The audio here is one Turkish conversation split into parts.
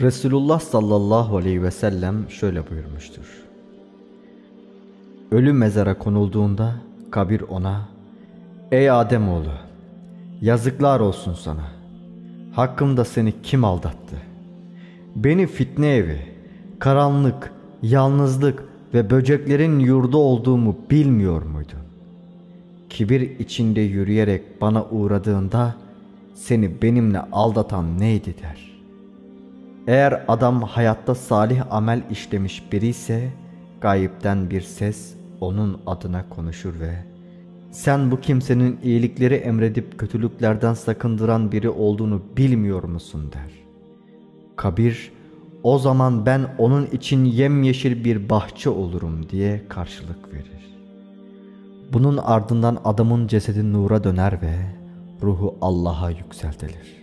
Resulullah sallallahu aleyhi ve sellem şöyle buyurmuştur. Ölü mezara konulduğunda kabir ona Ey Ademoğlu yazıklar olsun sana. Hakkımda seni kim aldattı? Beni fitne evi, karanlık, yalnızlık ve böceklerin yurdu olduğumu bilmiyor muydun? Kibir içinde yürüyerek bana uğradığında seni benimle aldatan neydi der. Eğer adam hayatta salih amel işlemiş biri ise gayipten bir ses onun adına konuşur ve sen bu kimsenin iyilikleri emredip kötülüklerden sakındıran biri olduğunu bilmiyor musun der. Kabir o zaman ben onun için yemyeşil bir bahçe olurum diye karşılık verir. Bunun ardından adamın cesedi nura döner ve ruhu Allah'a yükseltilir.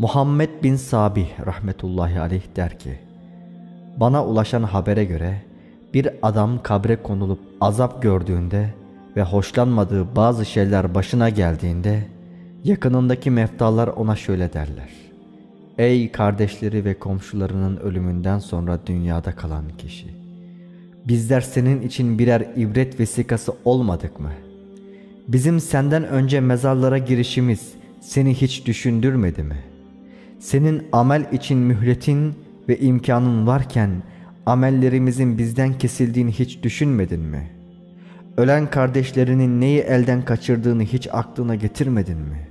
Muhammed bin Sabih rahmetullahi aleyh der ki, Bana ulaşan habere göre bir adam kabre konulup azap gördüğünde ve hoşlanmadığı bazı şeyler başına geldiğinde yakınındaki meftalar ona şöyle derler. Ey kardeşleri ve komşularının ölümünden sonra dünyada kalan kişi! Bizler senin için birer ibret vesikası olmadık mı? Bizim senden önce mezarlara girişimiz seni hiç düşündürmedi mi? Senin amel için mühletin ve imkanın varken amellerimizin bizden kesildiğini hiç düşünmedin mi? Ölen kardeşlerinin neyi elden kaçırdığını hiç aklına getirmedin mi?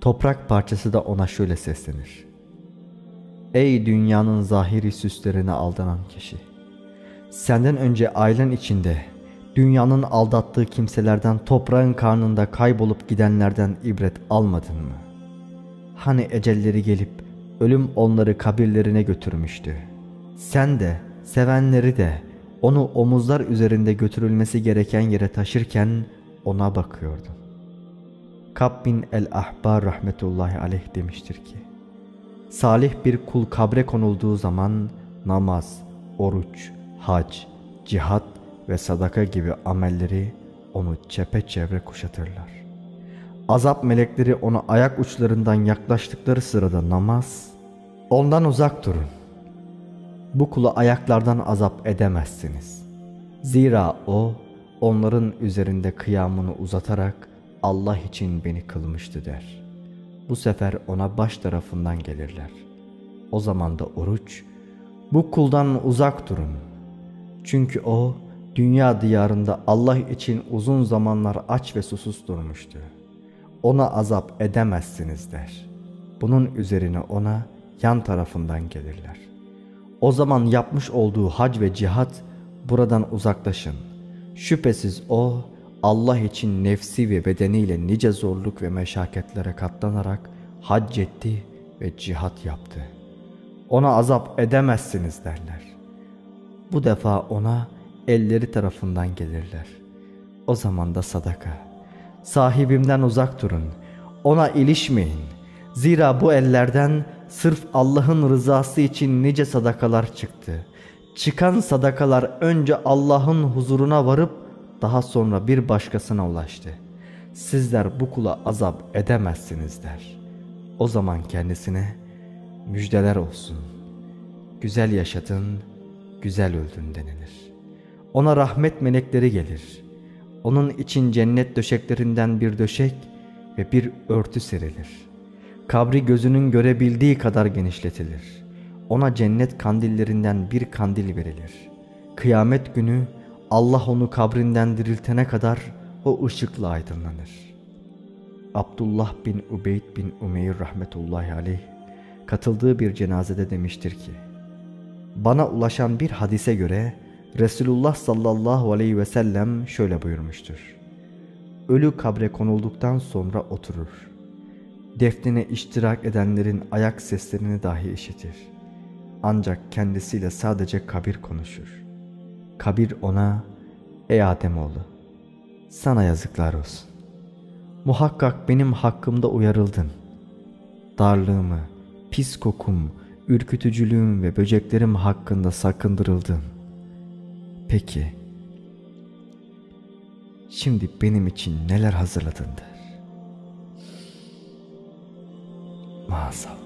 Toprak parçası da ona şöyle seslenir. Ey dünyanın zahiri süslerine aldanan kişi! Senden önce ailen içinde dünyanın aldattığı kimselerden toprağın karnında kaybolup gidenlerden ibret almadın mı? Hani ecelleri gelip ölüm onları kabirlerine götürmüştü. Sen de sevenleri de onu omuzlar üzerinde götürülmesi gereken yere taşırken ona bakıyordun. Kab bin el-Ahbar rahmetullahi aleyh demiştir ki, Salih bir kul kabre konulduğu zaman namaz, oruç, hac, cihat ve sadaka gibi amelleri onu çepeçevre kuşatırlar. Azap melekleri ona ayak uçlarından yaklaştıkları sırada namaz, ondan uzak durun. Bu kula ayaklardan azap edemezsiniz. Zira o onların üzerinde kıyamını uzatarak Allah için beni kılmıştı der. Bu sefer ona baş tarafından gelirler. O zaman da oruç, bu kuldan uzak durun. Çünkü o dünya diyarında Allah için uzun zamanlar aç ve susuz durmuştu. Ona azap edemezsiniz der. Bunun üzerine ona yan tarafından gelirler. O zaman yapmış olduğu hac ve cihat buradan uzaklaşın. Şüphesiz o Allah için nefsi ve bedeniyle nice zorluk ve meşakkatlere katlanarak hac etti ve cihat yaptı. Ona azap edemezsiniz derler. Bu defa ona elleri tarafından gelirler. O zaman da sadaka. Sahibimden uzak durun. Ona ilişmeyin. Zira bu ellerden sırf Allah'ın rızası için nice sadakalar çıktı. Çıkan sadakalar önce Allah'ın huzuruna varıp daha sonra bir başkasına ulaştı. Sizler bu kula azap edemezsiniz der. O zaman kendisine müjdeler olsun. Güzel yaşadın, güzel öldün denilir. Ona rahmet melekleri gelir. Onun için cennet döşeklerinden bir döşek ve bir örtü serilir.'' Kabri gözünün görebildiği kadar genişletilir. Ona cennet kandillerinden bir kandil verilir. Kıyamet günü Allah onu kabrinden diriltene kadar o ışıkla aydınlanır. Abdullah bin Ubeyd bin Umeyr rahmetullahi aleyh katıldığı bir cenazede demiştir ki Bana ulaşan bir hadise göre Resulullah sallallahu aleyhi ve sellem şöyle buyurmuştur. Ölü kabre konulduktan sonra oturur defnine iştirak edenlerin ayak seslerini dahi işitir. Ancak kendisiyle sadece kabir konuşur. Kabir ona, ey Ademoğlu, sana yazıklar olsun. Muhakkak benim hakkımda uyarıldın. Darlığımı, pis kokum, ürkütücülüğüm ve böceklerim hakkında sakındırıldın. Peki, şimdi benim için neler hazırladın der. maazallah.